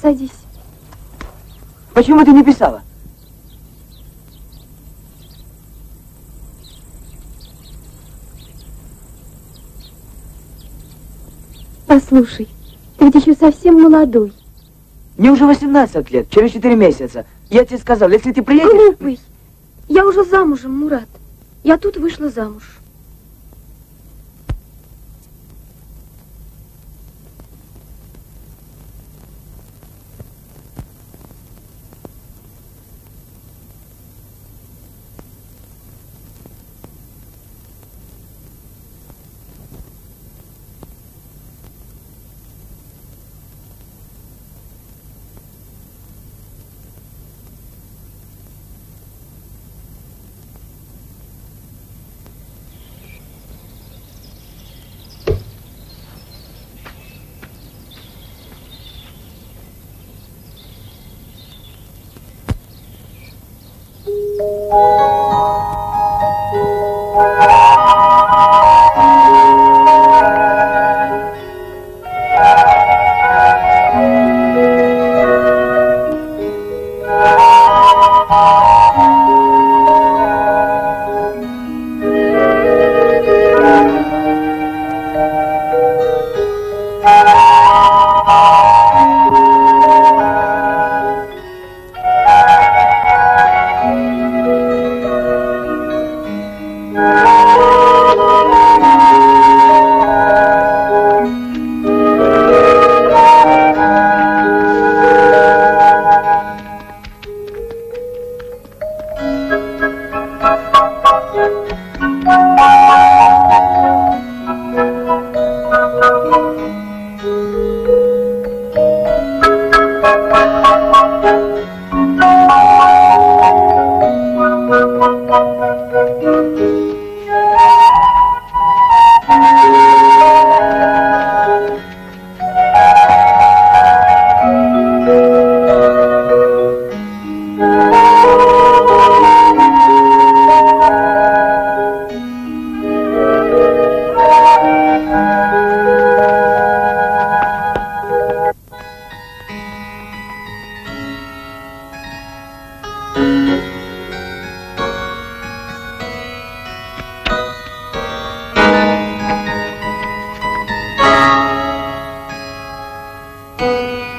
Садись. Почему ты не писала? Послушай, ты ведь еще совсем молодой. Мне уже 18 лет, через 4 месяца. Я тебе сказал, если ты приедешь... Глупый. Я уже замужем, Мурат. Я тут вышла замуж. Música